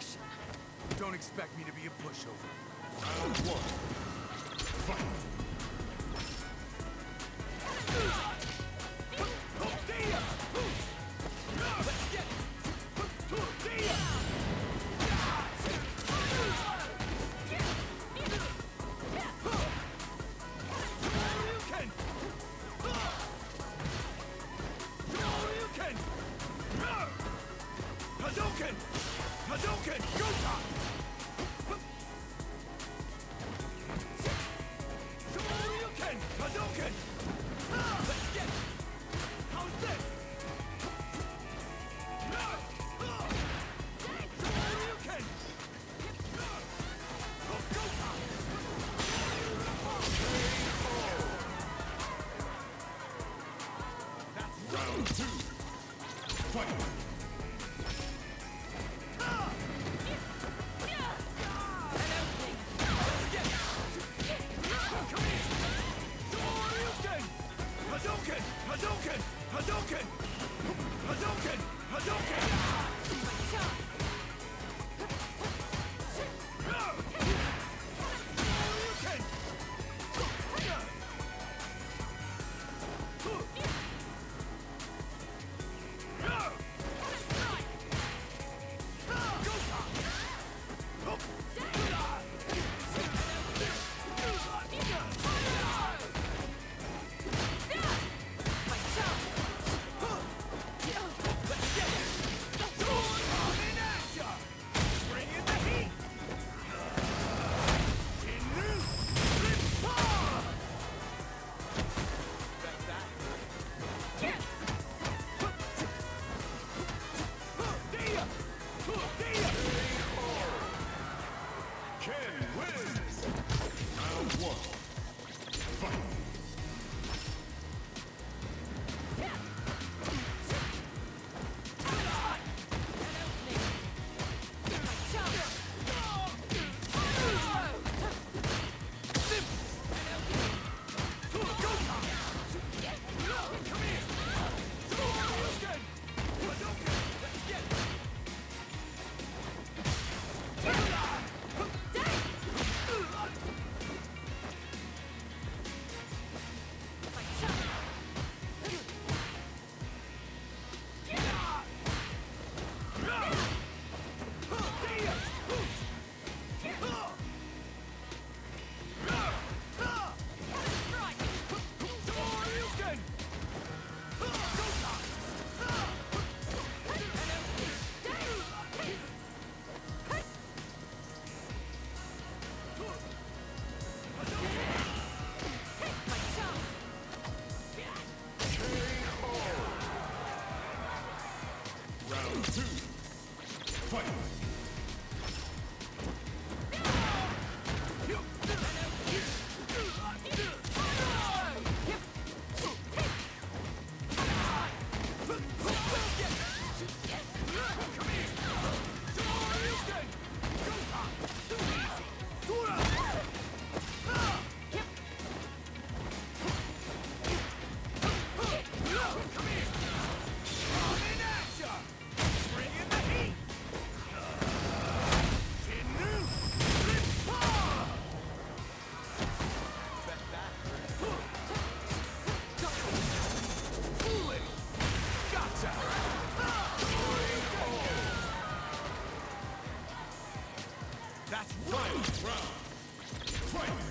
action. Don't expect me to be a pushover. Round one. Fight. That's right. Round. Fight.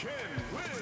Ken Lynn.